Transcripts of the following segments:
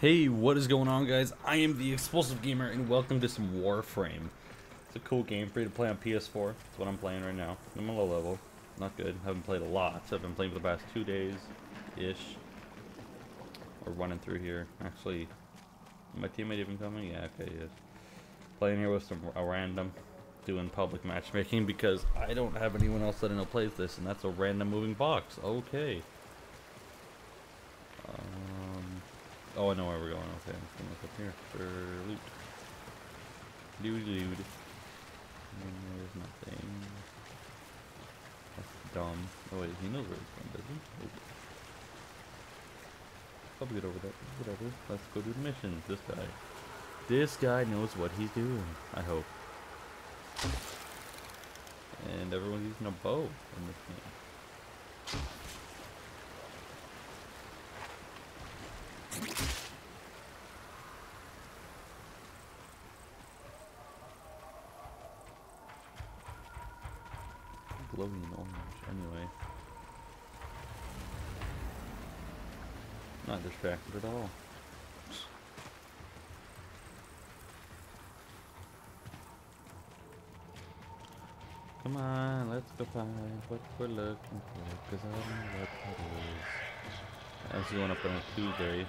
Hey, what is going on, guys? I am the Explosive Gamer, and welcome to some Warframe. It's a cool game for you to play on PS4. That's what I'm playing right now. I'm a low level. Not good. Haven't played a lot. I've been playing for the past two days-ish. We're running through here. Actually, my teammate even coming? Yeah, okay, he is. Playing here with some a random, doing public matchmaking because I don't have anyone else that I know plays this, and that's a random moving box. Okay. Um, oh, I know where we're going. Okay, just gonna look up here for loot. Loot. And there's nothing. That's dumb. Oh wait, he knows where he's going, does he? Oh. Nope. I'll get over that. Whatever. Let's go do the mission. This guy. This guy knows what he's doing. I hope. And everyone's using a bow in this game. Glowing orange, anyway. Not distracted at all. Come on, let's go find what we're looking for, cause I don't know what that is. I was going up on a Tuesday,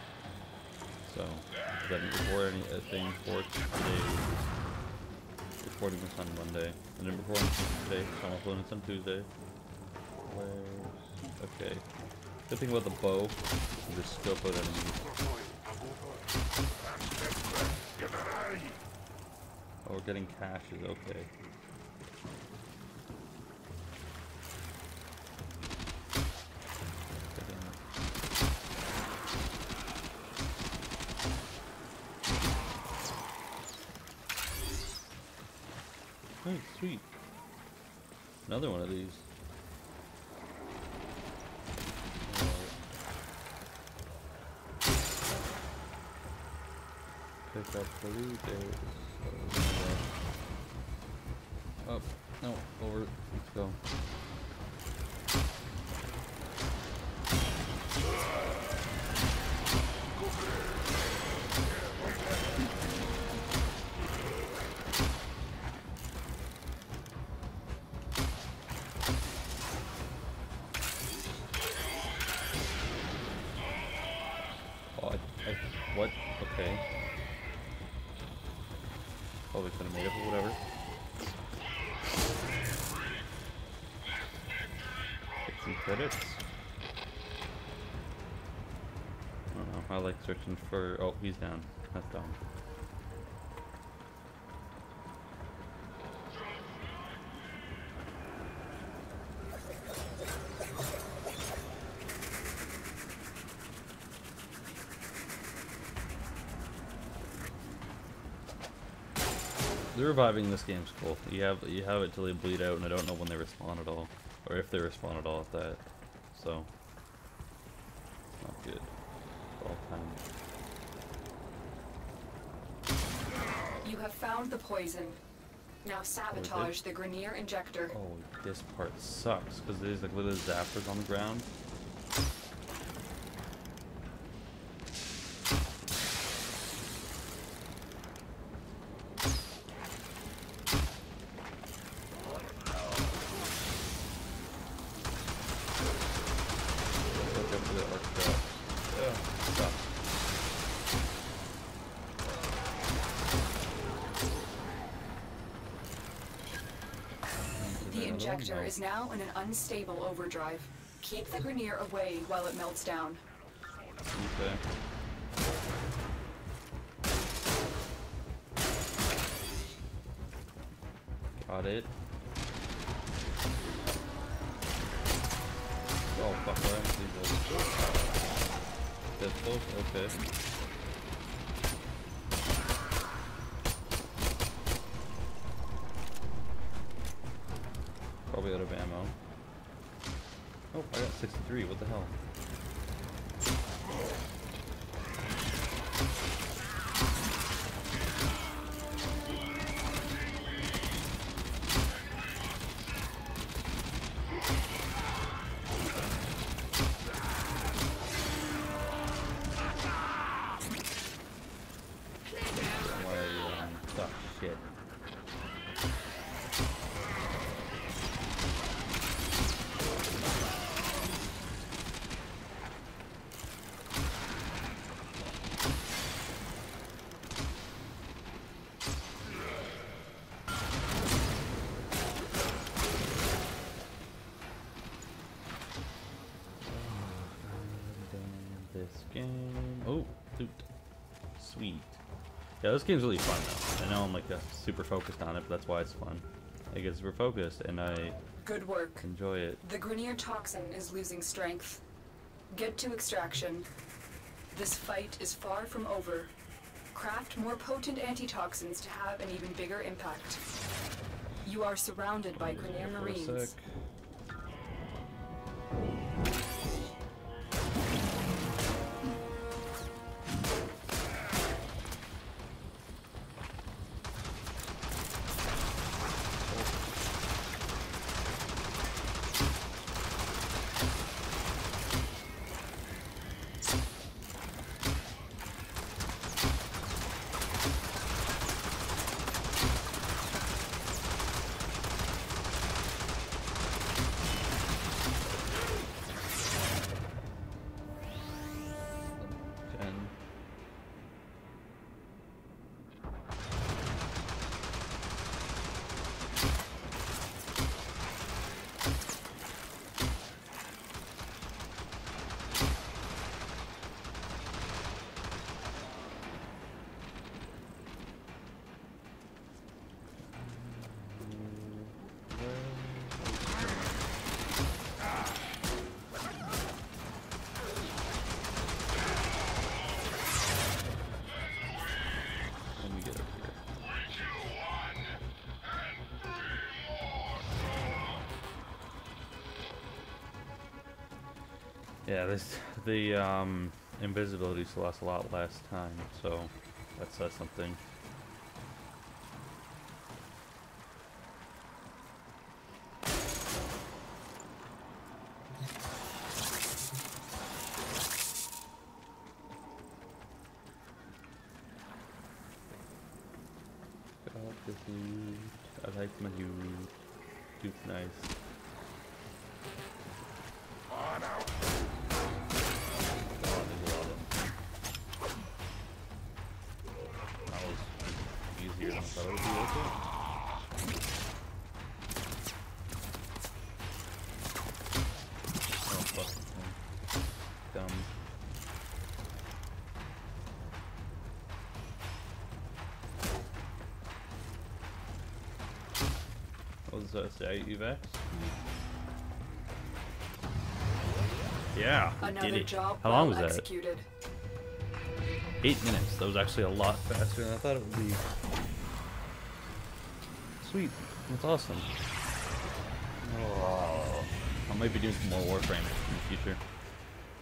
so I didn't record anything uh, for today. Recording this on Monday. I didn't record anything today, so I'm uploading this on Tuesday. Where's... okay. Good thing about the bow, you just scope out enemies. Oh, we're getting caches, okay. Oh, sweet. Another one of these. Pick up the loot. Up. Oh, no, over. Let's go. Oh, I, I, what? Okay. Probably could have made it, but whatever. Get some credits. I like searching for. Oh, he's down. That's dumb. The reviving this game's cool. You have you have it till they bleed out, and I don't know when they respawn at all, or if they respawn at all at that. So, not good. You have found the poison. Now sabotage oh, the Grineer injector. Oh, this part sucks because there's like little zappers on the ground. Look up to the arc drop. Ugh, sucks. The injector is now in an unstable overdrive. Keep the Grineer away while it melts down. Okay. Got it. Oh fuck, I didn't see those. Pistols? Okay. Probably out of ammo. Oh, I got 63, what the hell? Oh, loot. Sweet. Yeah, this game's really fun though. I know I'm like uh, super focused on it, but that's why it's fun. I get super focused and I Good work. enjoy it. The Grineer toxin is losing strength. Get to extraction. This fight is far from over. Craft more potent antitoxins to have an even bigger impact. You are surrounded by Grineer Marines. Yeah, this the um, invisibility lost a lot last time, so that says something. I like my loot. Loot's nice. I thought it would be, okay? Oh, fuck. Dumb. What was that say? Evax? Yeah, we Another did it. job How long well was that? executed. Eight minutes. That was actually a lot faster than I thought it would be. Sweet. That's awesome. Oh, I might be doing some more Warframe in the future.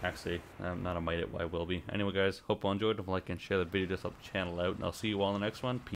Actually, I'm not a might it, I will be. Anyway, guys, hope you all enjoyed. Like and share the video, just help the channel out, and I'll see you all in the next one. Peace.